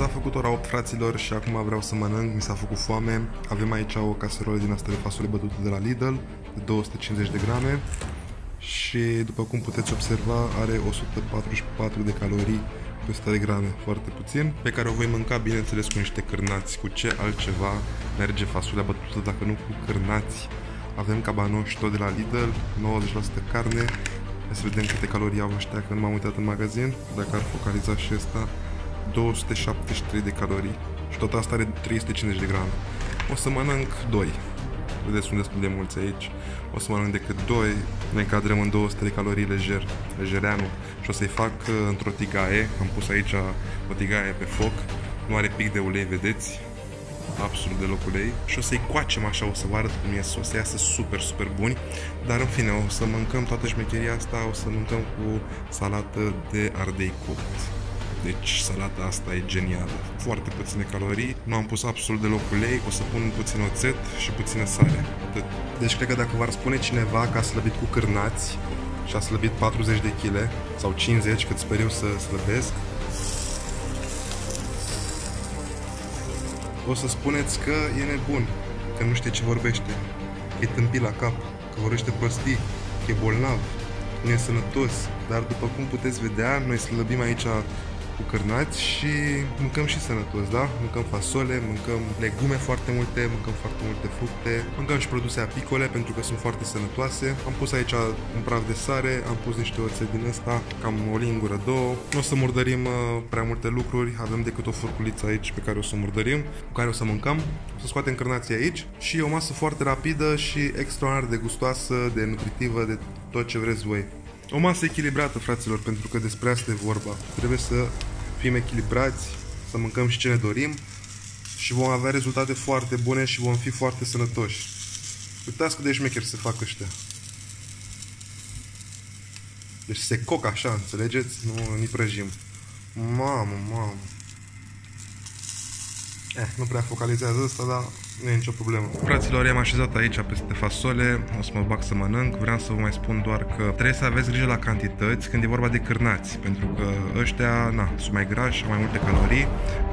S-a făcut ora 8, fraților, și acum vreau să mănânc, mi s-a făcut foame. Avem aici o caserolă din asta de fasole bătute de la Lidl, de 250 de grame. Și după cum puteți observa, are 144 de calorii pe 100 de grame, foarte puțin, pe care o voi mânca, bineînțeles, cu niște cârnați. Cu ce altceva merge fasolea bătută dacă nu cu cârnați? Avem cabanoși tot de la Lidl, 90% carne. Hai să vedem câte calorii au ăștia, că nu m-am uitat în magazin. Dacă ar focaliza și ăsta, 273 de calorii. Și tot asta are 350 de grame. O să mănânc 2. Vedeți, sunt destul de mulți aici. O să mănânc decât 2. Ne încadrăm în 200 de calorii lejer, lejereanu. Și o să-i fac uh, într-o tigaie. Am pus aici o tigaie pe foc. Nu are pic de ulei, vedeți? absolut deloc ulei și o să-i coacem așa, o să vă arăt cum e, o să iasă super, super buni, dar în fine, o să mâncăm toată șmecheria asta, o să mâncăm cu salată de ardei copt. Deci salata asta e genială. Foarte puține calorii, nu am pus absolut deloc ulei, o să pun puțin oțet și puțină sare. Atât. Deci cred că dacă v-ar spune cineva că a slăbit cu cârnați și a slăbit 40 de kg sau 50 cât sper eu să slăbesc, o să spuneți că e nebun, că nu știe ce vorbește, e tâmpit la cap, că vorbește prostii, că e bolnav, nu e sănătos, dar după cum puteți vedea, noi slăbim aici cu cârnați și mâncăm și sănătos, da? Mâncăm fasole, mâncăm legume foarte multe, mâncăm foarte multe fructe, mâncăm și produse apicole pentru că sunt foarte sănătoase. Am pus aici un praf de sare, am pus niște oțet din ăsta, cam o lingură, două. Nu o să murdărim uh, prea multe lucruri, avem decât o furculiță aici pe care o să o murdărim, cu care o să mâncăm. O să scoatem cârnații aici și e o masă foarte rapidă și extraordinar de gustoasă, de nutritivă, de tot ce vreți voi. O masă echilibrată, fraților, pentru că despre asta e vorba. Trebuie să fim echilibrați, să mâncăm și ce ne dorim și vom avea rezultate foarte bune și vom fi foarte sănătoși. Uitați cât de șmecher se fac ăștia. Deci se coc așa, înțelegeți? Nu ni prăjim. Mamă, mamă. Eh, nu prea focalizează asta, dar nu e nicio problemă. Fraților, i-am așezat aici peste fasole, o să mă bag să mănânc. Vreau să vă mai spun doar că trebuie să aveți grijă la cantități când e vorba de cârnați, pentru că ăștia, na, sunt mai grași, au mai multe calorii,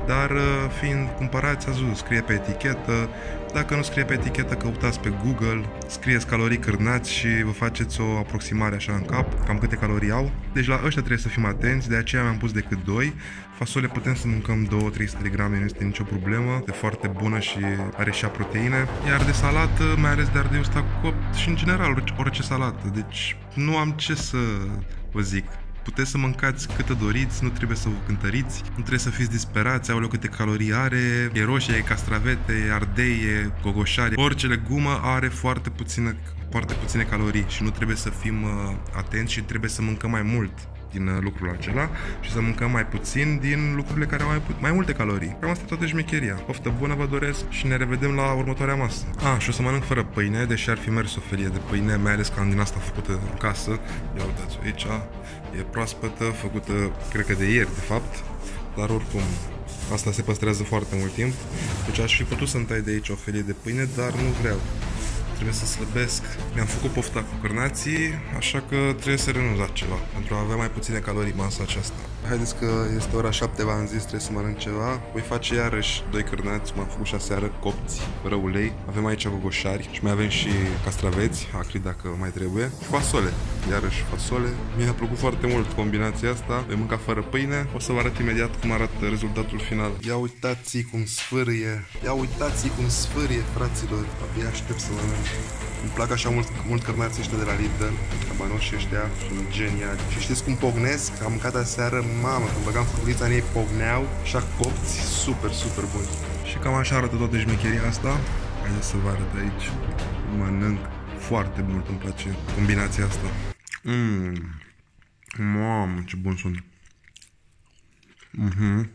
dar uh, fiind cumpărați, ați văzut, scrie pe etichetă, dacă nu scrie pe etichetă, căutați pe Google, scrieți calorii cârnați și vă faceți o aproximare așa în cap, cam câte calorii au. Deci la ăștia trebuie să fim atenți, de aceea mi-am pus decât 2. Fasole putem să mâncăm 2-300 de grame, nu este nicio problemă, e foarte bună și are și proteine. Iar de salată, mai ales de ardei ăsta copt și în general orice salată, deci nu am ce să vă zic. Puteți să mâncați câtă doriți, nu trebuie să vă cântăriți, nu trebuie să fiți disperați, au câte calorii are, e roșie, e castravete, e ardei, e gogoșari, orice legumă are foarte puține, foarte puține calorii și nu trebuie să fim uh, atenți și trebuie să mâncăm mai mult din uh, lucrul acela și să mâncăm mai puțin din lucrurile care au mai, mai multe calorii. Cam asta e toată șmecheria. Poftă bună vă doresc și ne revedem la următoarea masă. Ah, și o să mănânc fără pâine, deși ar fi mers o felie de pâine, mai ales că am din asta făcută în casă. Ia uitați aici, e proaspătă, făcută, cred că de ieri, de fapt, dar oricum Asta se păstrează foarte mult timp. Deci aș fi putut să-mi tai de aici o felie de pâine, dar nu vreau trebuie să slăbesc. Mi-am făcut pofta cu cârnații, așa că trebuie să renunț la ceva, pentru a avea mai puține calorii masa aceasta. Haideți că este ora 7, v-am zis, trebuie să mănânc ceva. Voi face iarăși doi cârnați, m-am făcut și aseară, copți, fără ulei. Avem aici gogoșari și mai avem și castraveți, acri dacă mai trebuie. Și fasole, iarăși fasole. Mi-a plăcut foarte mult combinația asta. Voi mânca fără pâine. O să vă arăt imediat cum arată rezultatul final. Ia uitați cum sfârie. Ia uitați cum sfârie, fraților. Abia aștept să mănânc. Îmi plac așa mult, mult cărnații ăștia de la Lidl, cabanoșii ăștia, sunt geniali. Și știți cum pognesc? Am mâncat aseară, mamă, când băgam furculița în ei, pogneau, așa copți, super, super buni. Și cam așa arată toată șmecheria asta. Haideți să vă arăt aici. Mănânc foarte mult, îmi place combinația asta. Mmm. Mamă, ce bun sunt. Mhm. Mm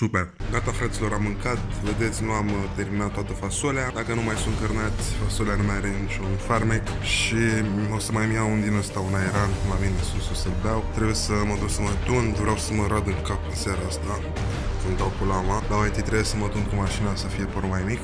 Super. Gata, fraților, am mâncat. Vedeți, nu am uh, terminat toată fasolea. Dacă nu mai sunt cărnați, fasolea nu mai are niciun farmec și o să mai iau un din ăsta, un aeran, la mine sus, să-l beau. Trebuie să mă duc să mă tund, vreau să mă rad în cap în seara asta, când dau cu lama. Dar mai întâi trebuie să mă tund cu mașina să fie por mai mic.